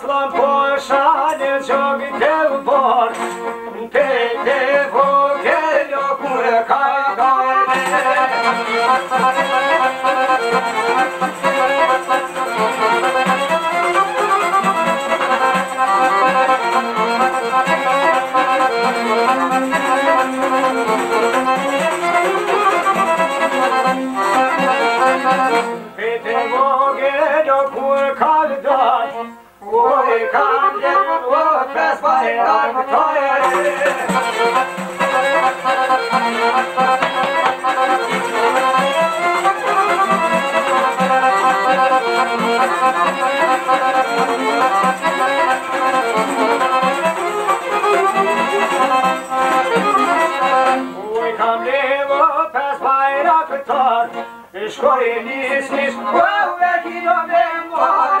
aslan poșane joc de vor Te te vogel o cură ca doamne Well, we're here on them water.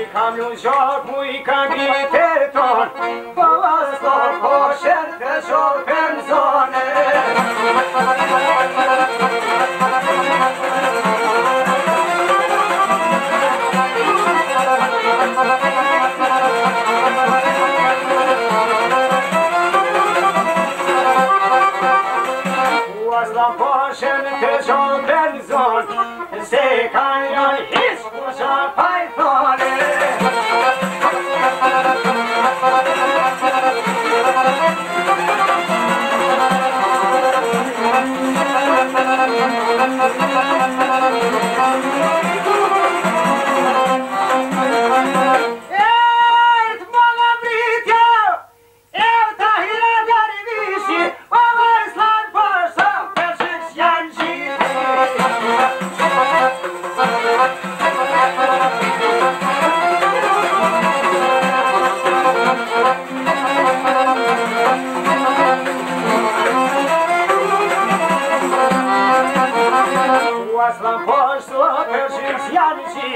Ai kam ju shok mu i kam gjiter ton. Balas to po shërë të shokë në zonë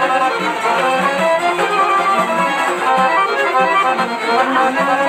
Thank you.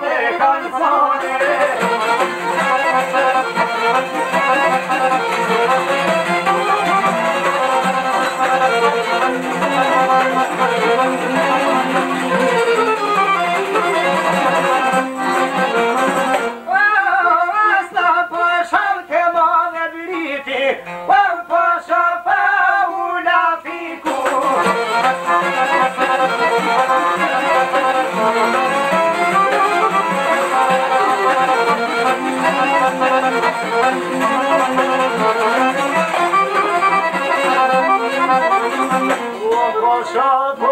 canzone Stop.